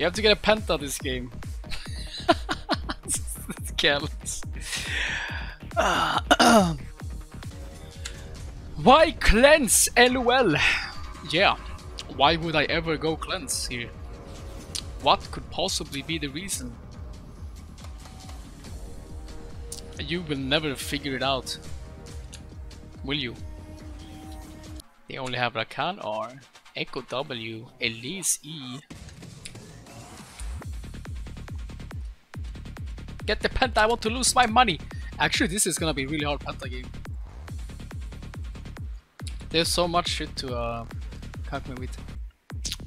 You have to get a penta this game. It's careless. Uh, why cleanse? LOL. Yeah. Why would I ever go cleanse here? What could possibly be the reason? You will never figure it out. Will you? They only have Rakan R, Echo W, Elise E. Get the Penta, I want to lose my money! Actually, this is gonna be really hard Penta game. There's so much shit to uh, calculate with.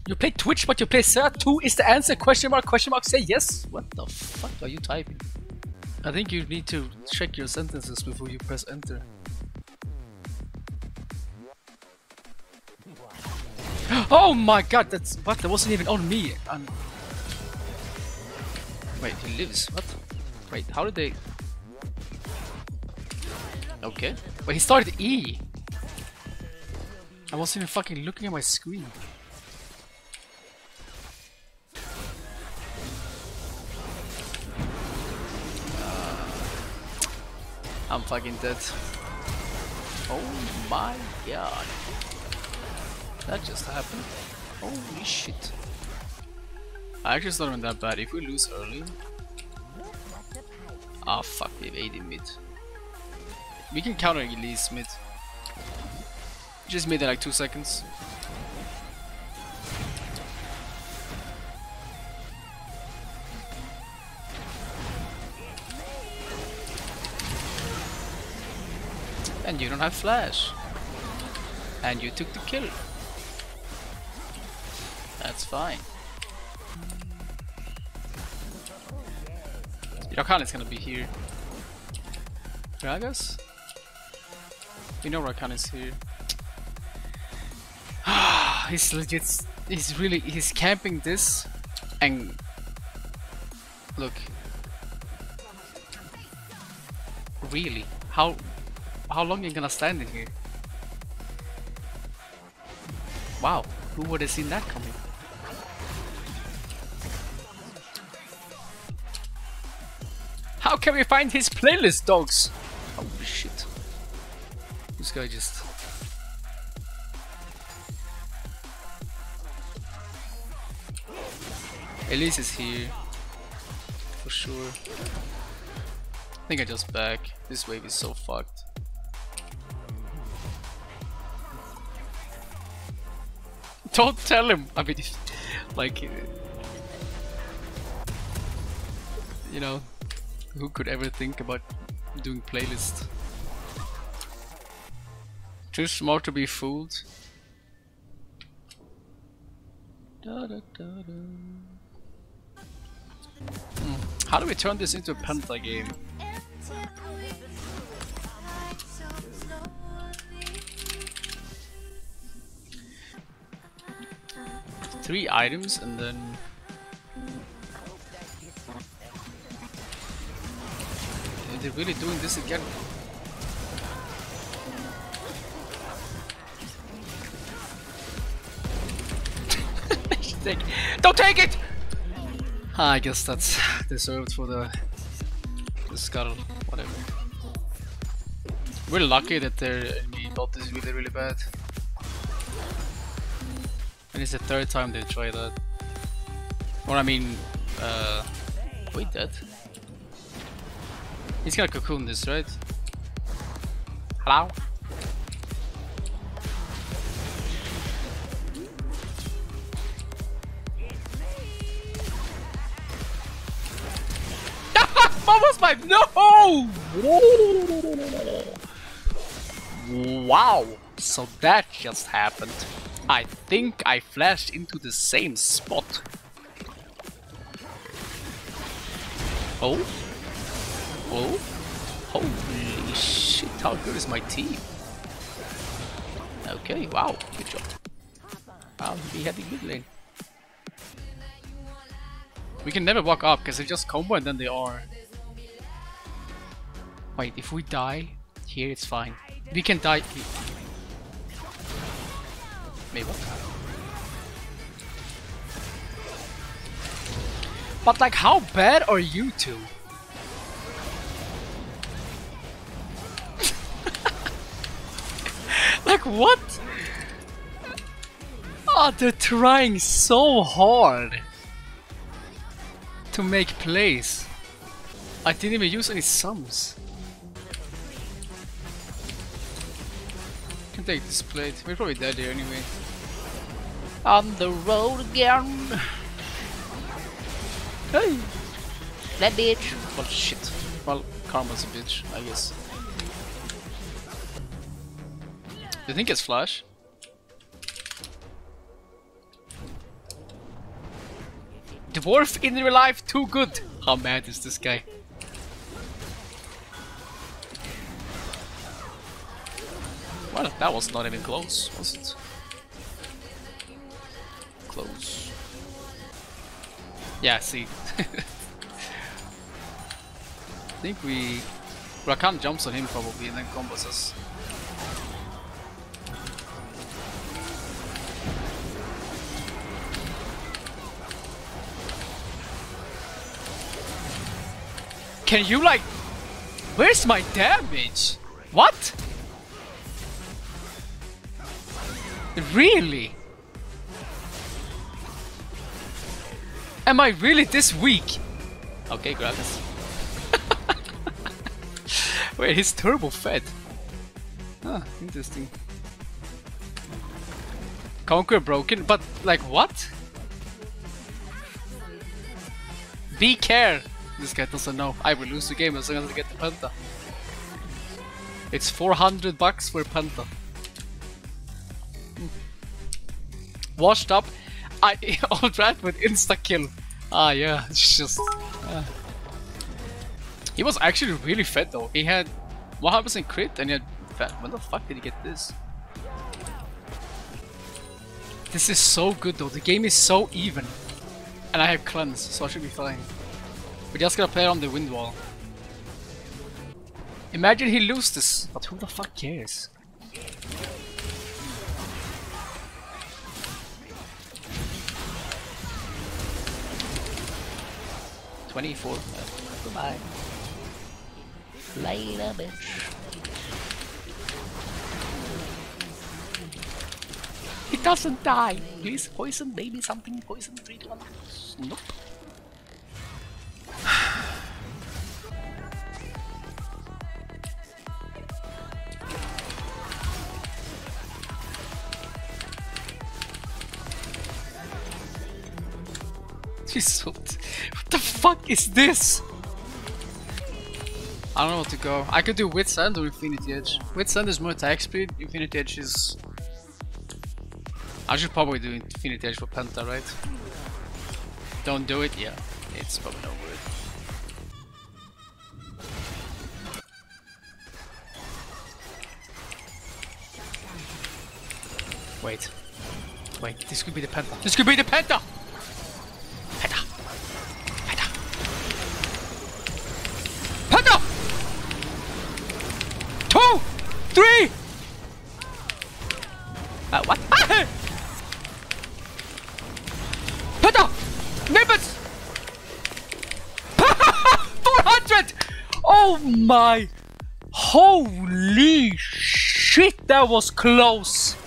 You play Twitch, but you play Serra 2 is the answer? Question mark, question mark, say yes? What the fuck are you typing? I think you need to check your sentences before you press enter. Oh my god, that's what? That wasn't even on me. Um, wait, he lives. What? Wait, how did they? Okay, but he started E. I wasn't even fucking looking at my screen. Uh, I'm fucking dead. Oh my god. That just happened. Holy shit. I actually not even that bad. If we lose early... Ah fuck, we have 80 mid. We can counter Elise mid. Just mid in like 2 seconds. And you don't have flash. And you took the kill. That's fine. Rakan is gonna be here. Gragas? We know Rakan is here. he's legit. He's really. He's camping this, and look. Really? How? How long are you gonna stand in here? Wow, who would have seen that coming? Can we find his playlist, dogs? Holy shit. This guy just... Elise is here. For sure. I think I just back. This wave is so fucked. Don't tell him! I mean, like... You know, who could ever think about doing playlist? Too smart to be fooled. Da, da, da. How do we turn this into a penta game? Three items and then they really doing this again? Don't take it! I guess that's deserved for the, the scuttle, whatever. We're lucky that their bot is really really bad. And it's the third time they try that. Or I mean, uh, wait that. He's gonna cocoon this, right? Hello? was my no? Wow! So that just happened. I think I flashed into the same spot. Oh? Oh? Holy shit, how good is my team? Okay, wow, good job. Wow, we had a good lane. We can never walk up because they just combo and then they are. Wait, if we die here, it's fine. We can die. Maybe. But like, how bad are you two? What? Oh, they're trying so hard to make plays. I didn't even use any sums. Can take this plate. We're probably dead here anyway. On the road again. Hey! That bitch! Well, shit. Well, Karma's a bitch, I guess. You think it's Flash? Dwarf in real life, too good! How mad is this guy? Well, that was not even close, was it? Close. Yeah, see. I think we... Rakan jumps on him probably and then combos us. Can you like... Where's my damage? What? Really? Am I really this weak? Okay, Graves. Wait, he's turbo fed. Ah, interesting. Conquer broken, but like what? Be care! This guy doesn't know. I will lose the game as long as I get the Penta. It's 400 bucks for Penta. Hmm. Washed up. I Aldrat with insta kill. Ah yeah, it's just. Uh. He was actually really fed though. He had 100% crit and he had fat. When the fuck did he get this? This is so good though. The game is so even. And I have cleanse, so I should be fine. We just gotta play on the wind wall. Imagine he loses, but who the fuck cares? Twenty-four. Goodbye. Later, bitch. He doesn't die. Please poison, maybe something poison. Three to one. Nope. What, the fuck is this? I don't know what to go. I could do Wit's End or Infinity Edge. Wit's End is more attack speed, Infinity Edge is... I should probably do Infinity Edge for Penta, right? Don't do it? Yeah, it's probably not worth it. Wait. Wait, this could be the Penta. This could be the! Penta! Penta! Penta! Two! Three! Uh, what? Ah! Penta! Nimbus! 400! Oh my! Holy shit, that was close!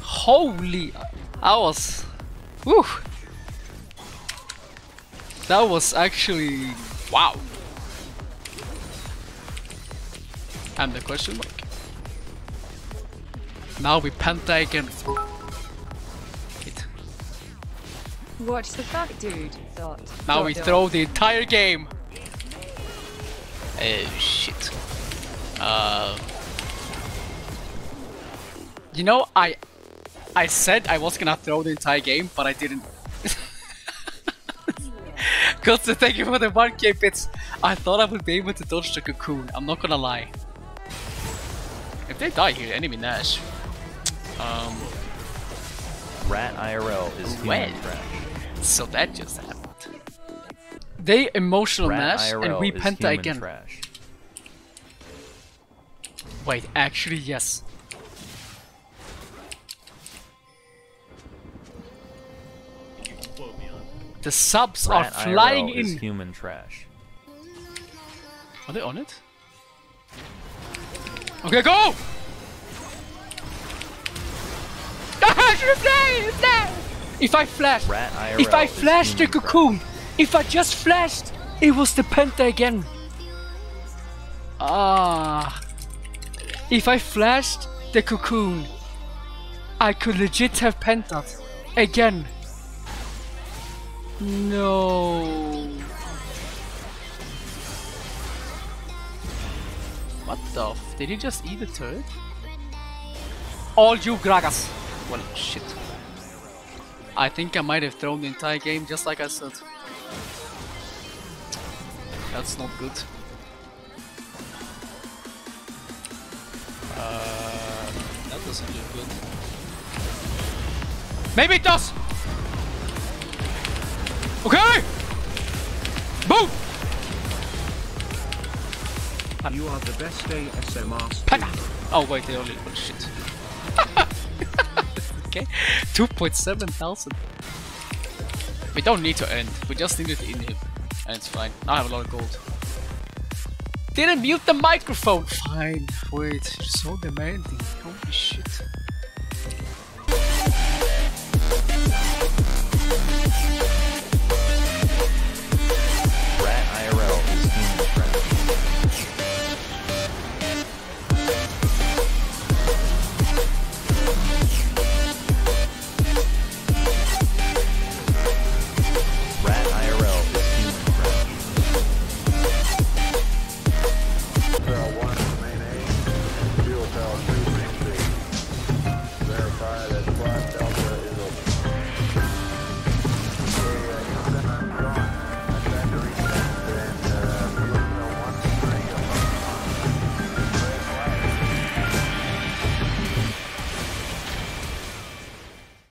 Holy, I was, whew. That was actually, wow. And the question mark. Now we penta again. Watch the fuck, dude. Thought. Now we throw the entire game. Oh shit. Uh. You know, I I said I was gonna throw the entire game, but I didn't. Cause thank you for the 1k bits. I thought I would be able to dodge the cocoon. I'm not gonna lie. If they die here, enemy Nash. Um. Rat IRL is Well. trash. So that just happened. They emotional Rat Nash IRL and we penta again. trash. Wait, actually yes. The subs Rat are flying IRL is human trash. Are they on it? Okay, go! Should fly, fly. If I flash, if I is flashed the cocoon, if I just flashed, it was the penta again. Ah. If I flashed the cocoon, I could legit have pented again. No. What the f- Did he just eat a turret? All you Gragas! Well, shit. I think I might have thrown the entire game just like I said. That's not good. Uh, that doesn't look good. Maybe it does! Okay! Boom! You are the best ASMR Pata! Oh wait, they only oh shit. okay, 2.7 thousand. We don't need to end, we just needed to inhib. And it's fine. I have a lot of gold. Didn't mute the microphone! Fine, wait, you're so demanding. Holy shit.